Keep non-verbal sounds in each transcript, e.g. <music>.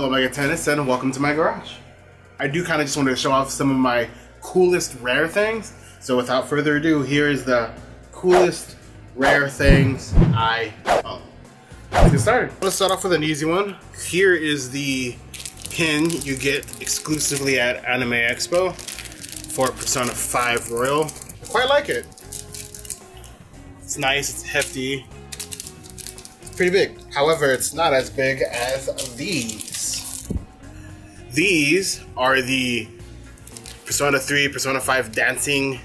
fellow Megatenists, and welcome to my garage. I do kind of just want to show off some of my coolest rare things. So without further ado, here is the coolest rare things I own. Let's get started. Let's start off with an easy one. Here is the pin you get exclusively at Anime Expo for Persona 5 Royal. I quite like it. It's nice, it's hefty, pretty big. However, it's not as big as these. These are the Persona 3, Persona 5 dancing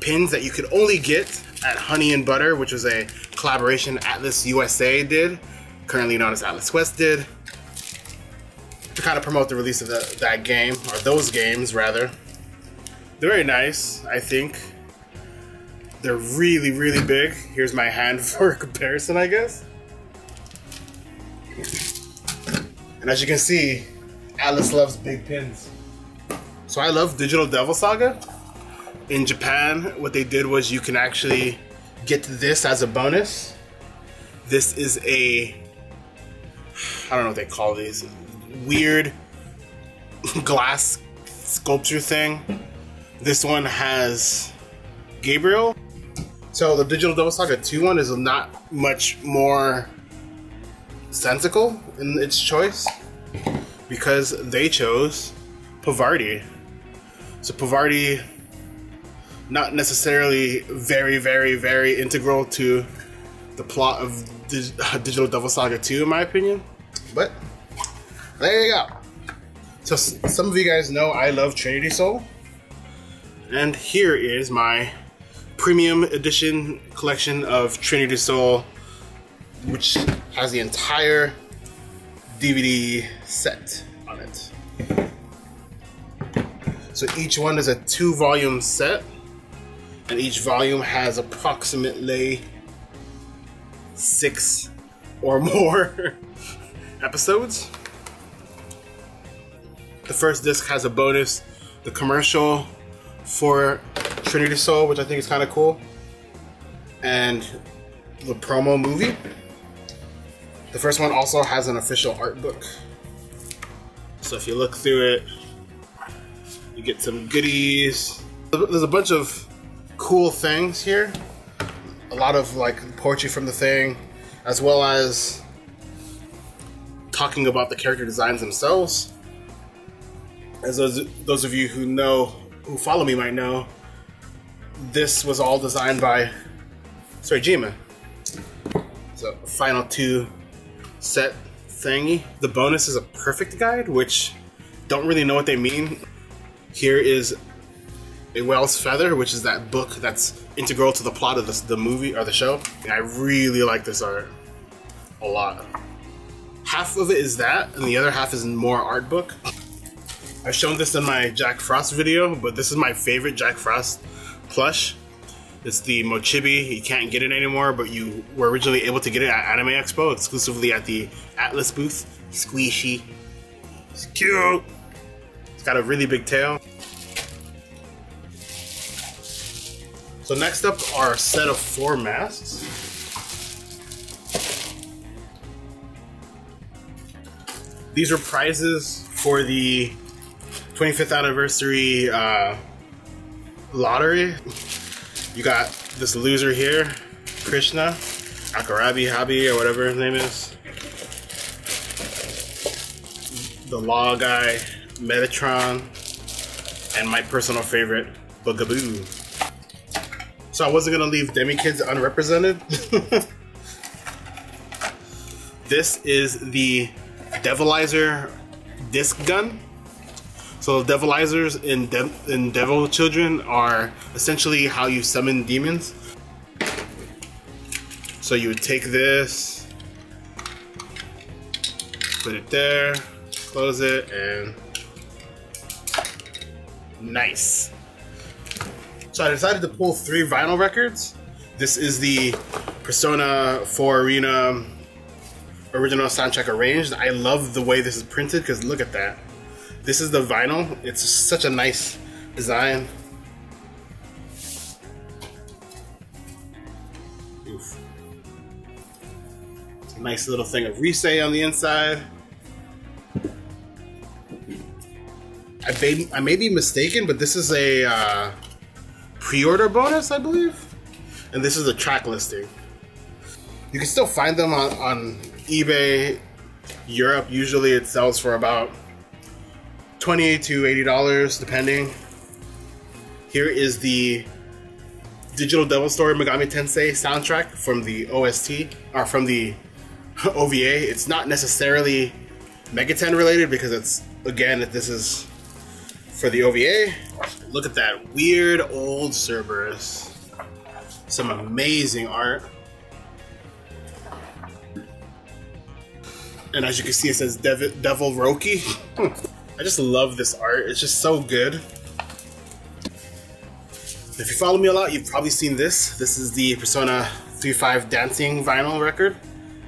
pins that you could only get at Honey and Butter, which was a collaboration Atlus USA did, currently known as Atlus West did, to kind of promote the release of the, that game, or those games rather. They're very nice, I think. They're really, really big. Here's my hand <laughs> for comparison, I guess. And as you can see, Atlus loves big pins. So I love Digital Devil Saga. In Japan, what they did was you can actually get this as a bonus. This is a, I don't know what they call these, weird glass sculpture thing. This one has Gabriel. So the Digital Devil Saga 2 one is not much more sensical in its choice because they chose Parvati. So Parvati, not necessarily very, very, very integral to the plot of <laughs> Digital Devil Saga 2, in my opinion. But there you go. So some of you guys know I love Trinity Soul. And here is my premium edition collection of Trinity Soul, which has the entire DVD set on it. So each one is a two volume set, and each volume has approximately six or more <laughs> episodes. The first disc has a bonus, the commercial for Trinity Soul, which I think is kind of cool, and the promo movie. The first one also has an official art book. So if you look through it, you get some goodies. There's a bunch of cool things here. A lot of like poetry from the thing, as well as talking about the character designs themselves. As those, those of you who know, who follow me might know, this was all designed by Soejima. So final two set thingy. The bonus is a perfect guide, which don't really know what they mean. Here is a whale's feather, which is that book that's integral to the plot of the, the movie or the show. And I really like this art a lot. Half of it is that, and the other half is more art book. I've shown this in my Jack Frost video, but this is my favorite Jack Frost plush. It's the Mochibi. You can't get it anymore, but you were originally able to get it at Anime Expo exclusively at the Atlus booth. Squishy. It's cute. It's got a really big tail. So next up are a set of four masks. These are prizes for the 25th anniversary uh, lottery. You got this loser here, Krishna, Akarabi Habi, or whatever his name is. The Law Guy, Metatron, and my personal favorite, Bugaboo. So I wasn't gonna leave Demi Kids unrepresented. <laughs> this is the Devilizer disc gun. So Devilizers in, De Devil Children are essentially how you summon demons. So you would take this, put it there, close it, and nice. So I decided to pull three vinyl records. This is the Persona 4 Arena original soundtrack arranged. I love the way this is printed because look at that. This is the vinyl. It's such a nice design. Oof. Nice little thing of Rise on the inside. I may, I may be mistaken, but this is a uh, pre-order bonus, I believe. And this is a track listing. You can still find them on, on eBay Europe. Usually it sells for about 20 to $80, depending. Here is the Digital Devil Story Megami Tensei soundtrack from the OST, or from the <laughs> OVA. It's not necessarily Megaten related because it's, again, this is for the OVA. Look at that weird old Cerberus. Some amazing art. And as you can see, it says Dev Devil Roki. <laughs> I just love this art. It's just so good. If you follow me a lot, you've probably seen this. This is the Persona 3.5 dancing vinyl record.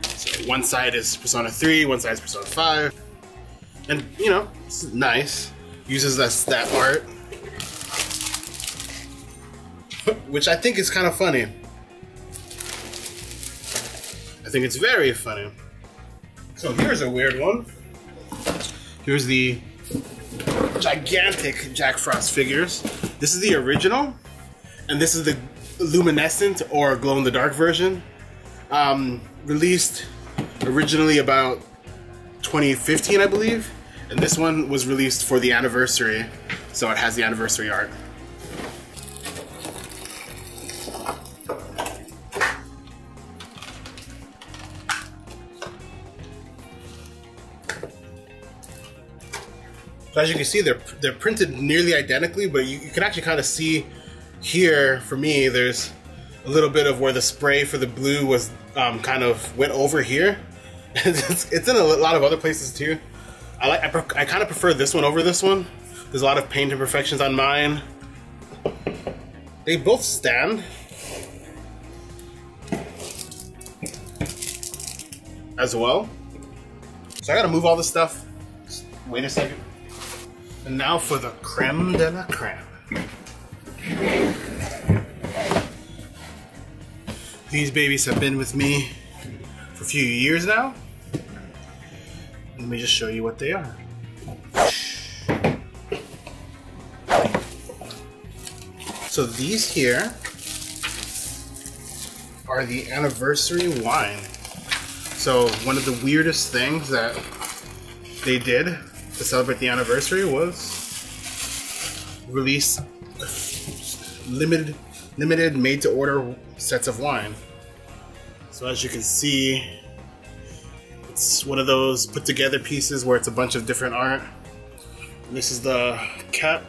So one side is Persona 3, one side is Persona 5. And, you know, it's nice. Uses that, that art. <laughs> Which I think is kind of funny. I think it's very funny. So here's a weird one. Here's the gigantic Jack Frost figures. This is the original, and this is the luminescent or glow in the dark version. Um, released originally about 2015, I believe, and this one was released for the anniversary, so it has the anniversary art. So as you can see, they're they're printed nearly identically, but you, you can actually kind of see here, for me, there's a little bit of where the spray for the blue was um, kind of went over here. <laughs> it's, it's, in a lot of other places too. I like I, I kind of prefer this one over this one. There's a lot of paint imperfections on mine. They both stand. As well. So I gotta move all this stuff. Wait a second. And now for the creme de la creme. These babies have been with me for a few years now. Let me just show you what they are. So these here are the anniversary wine. So one of the weirdest things that they did to celebrate the anniversary was release limited limited made to order sets of wine. So as you can see, it's one of those put together pieces where it's a bunch of different art. And this is the cap.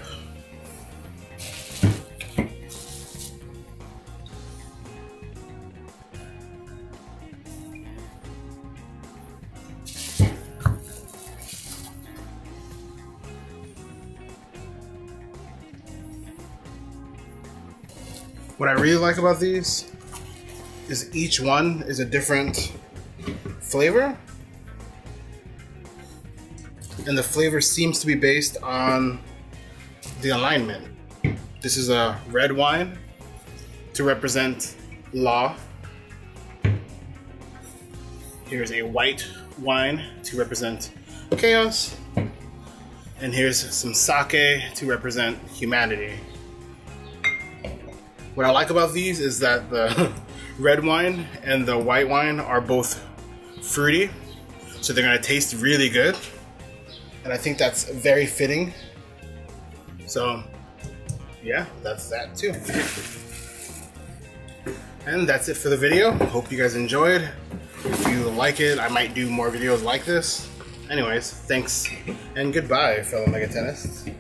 What I really like about these is each one is a different flavor. And the flavor seems to be based on the alignment. This is a red wine to represent law. Here's a white wine to represent chaos. And here's some sake to represent humanity. What I like about these is that the <laughs> red wine and the white wine are both fruity, so they're gonna taste really good. And I think that's very fitting. So, yeah, that's that too. And that's it for the video. Hope you guys enjoyed. If you like it, I might do more videos like this. Anyways, thanks and goodbye, fellow mega Megatenists.